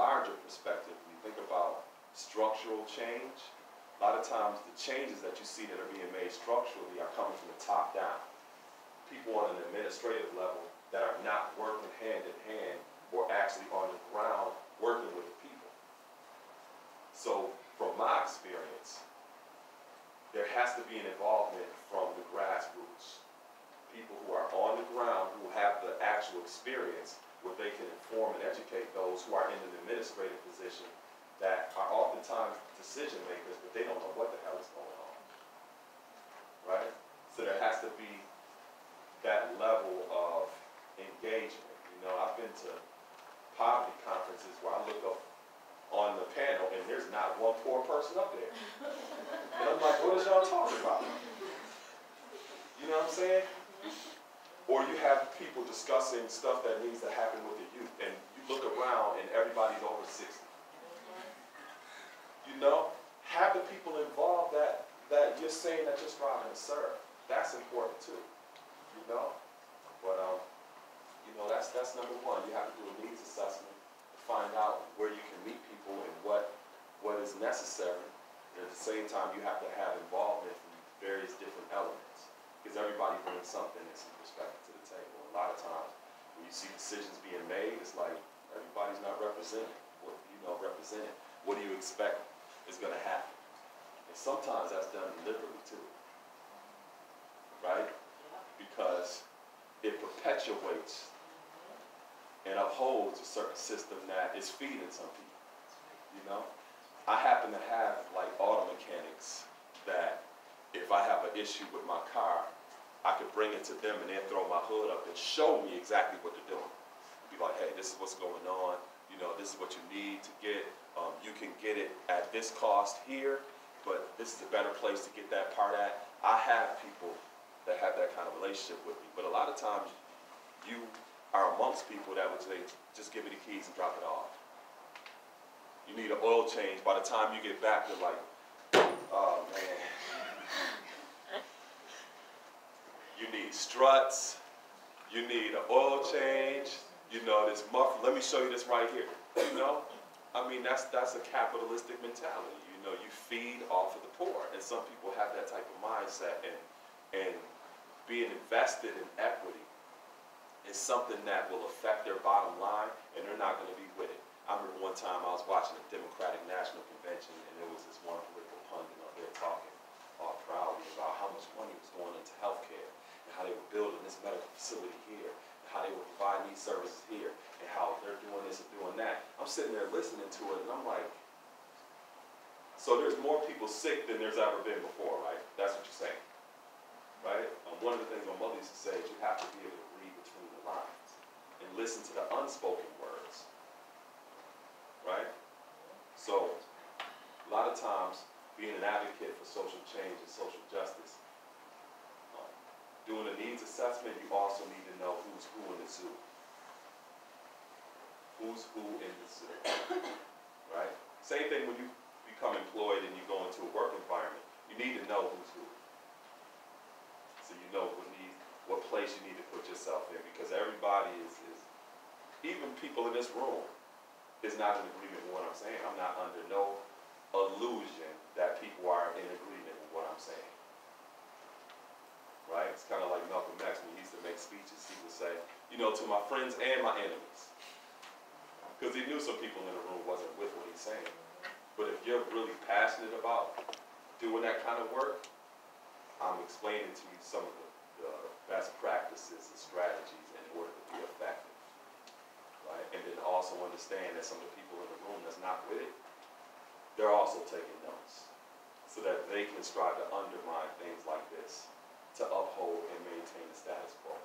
larger perspective, when you think about structural change, a lot of times the changes that you see that are being made structurally are coming from the top down. People on an administrative level that are not working hand in hand or actually on the ground working with the people. So from my experience, there has to be an involvement from the grassroots. People who are on the ground, who have the actual experience, where they can inform and educate those who are in an administrative position that are oftentimes decision makers, but they don't know what the hell is going on. Right? So there has to be that level of engagement. You know, I've been to poverty conferences where I look up on the panel and there's not one poor person up there. And I'm like, what is y'all talking about? You know what I'm saying? Or you have people discussing stuff that needs to happen with the youth and you look around and everybody's over 60. You know, have the people involved that, that you're saying that you're striving to serve. That's important too, you know? But, um, you know, that's, that's number one. You have to do a needs assessment to find out where you can meet people and what, what is necessary. And at the same time, you have to have involvement from various different elements. Because everybody brings something and some perspective to the table. A lot of times, when you see decisions being made, it's like everybody's not represented. What, you know, represented. What do you expect is going to happen? And sometimes that's done deliberately too. Right? Because it perpetuates and upholds a certain system that is feeding some people. You know? I happen to have like auto mechanics that if I have an issue with my car, I could bring it to them and they'll throw my hood up and show me exactly what they're doing. Be like, hey, this is what's going on. You know, this is what you need to get. Um, you can get it at this cost here, but this is a better place to get that part at. I have people that have that kind of relationship with me, but a lot of times you are amongst people that would say, just give me the keys and drop it off. You need an oil change. By the time you get back, you're like, you need struts, you need an oil change, you know, this muffler, let me show you this right here, you know? I mean, that's, that's a capitalistic mentality, you know, you feed off of the poor, and some people have that type of mindset, and, and being invested in equity is something that will affect their bottom line, and they're not gonna be with it. I remember one time I was watching a Democratic National Convention, and there was this one political pundit up there talking all proudly about how much money was going into healthcare, and how they were building this medical facility here, and how they were providing these services here, and how they're doing this and doing that. I'm sitting there listening to it, and I'm like, so there's more people sick than there's ever been before, right? That's what you're saying, right? One of the things my mother used to say is you have to be able to read between the lines and listen to the unspoken words, right? So a lot of times, being an advocate for social change and social justice, um, doing a needs assessment, you also need to know who's who in the zoo. The zoo, right? Same thing when you become employed and you go into a work environment. You need to know who's who. So you know what what place you need to put yourself in because everybody is, is even people in this room is not in agreement with what I'm saying. I'm not under no illusion that people are in agreement with what I'm saying. Right? It's kind of like Malcolm X when he used to make speeches. He would say, you know, to my friends and my enemies. Because he knew some people in the room wasn't with what he's saying. But if you're really passionate about doing that kind of work, I'm explaining to you some of the, the best practices and strategies in order to be effective. Right? And then also understand that some of the people in the room that's not with it, they're also taking notes so that they can strive to undermine things like this to uphold and maintain the status quo.